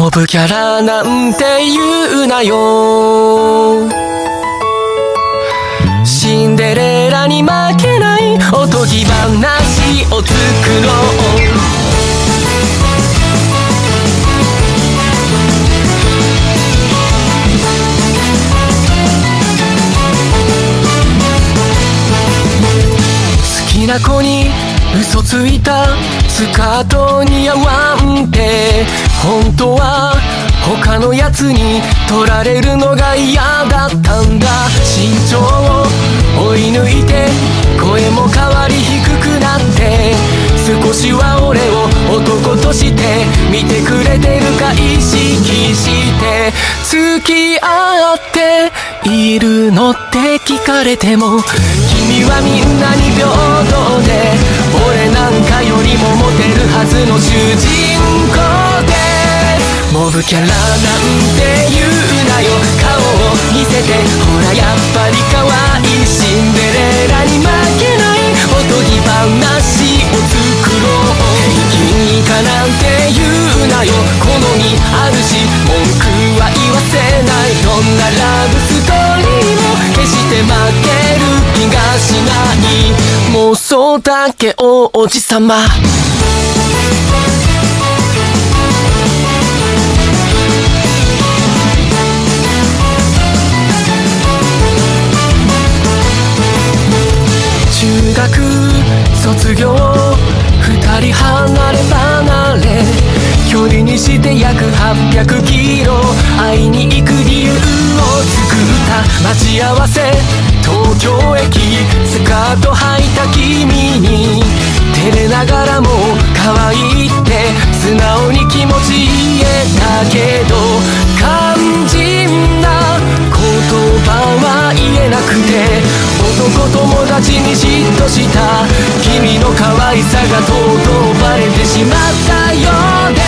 モブキャラなんて言うなよ。シンデレラに負けないおとぎ話を作ろう。好きな子に嘘ついたスカート似合わんって。本当は他のやつに取られるのが嫌だったんだ。身長を追い抜いて声も変わり低くなって少しは俺を男として見てくれてるか意識して。付き合っているのって聞かれて。も君はみんなに平等で俺なキャラなんて言うなよ。顔を見せてほらやっぱり可愛いシンデレラに負けないおとぎ話を作ろう君かなんて言うなよ好みあるし文句は言わせないどんなラブストーリーも決して負ける気がしない妄想だけおじさま卒業二人離れ離れ距離にして約800キロ会いに行く理由を作った待ち合わせ東京駅スカート履いた君に照れながらも可愛いって素直に気持ち言えた友達に嫉妬した。君の可愛さがとうとうバレてしまったようで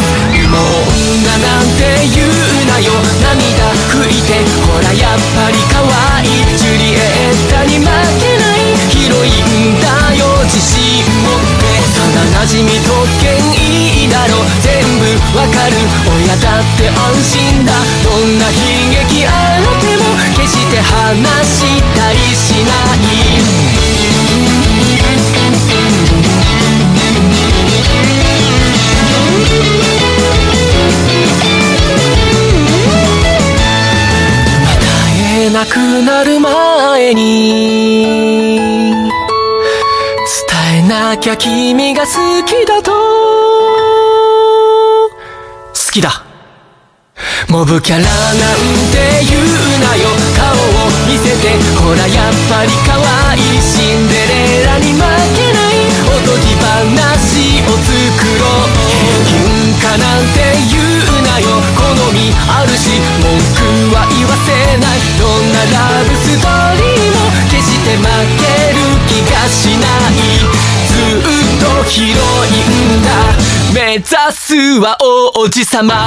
す。もう女なんて言うなよ。涙拭いてほらやっぱり可愛い。ジュリエッタに負けない。ヒロインだよ自信持って。幼馴染特権いいだろ全部わかる。親だって安心だ。どんな悲劇あっても決して話したりしない。くなる前に伝えなきゃ君が好きだと好きだ。モブキャラなんて言うなよ。顔を見せてほらやっぱり目指すは王子様。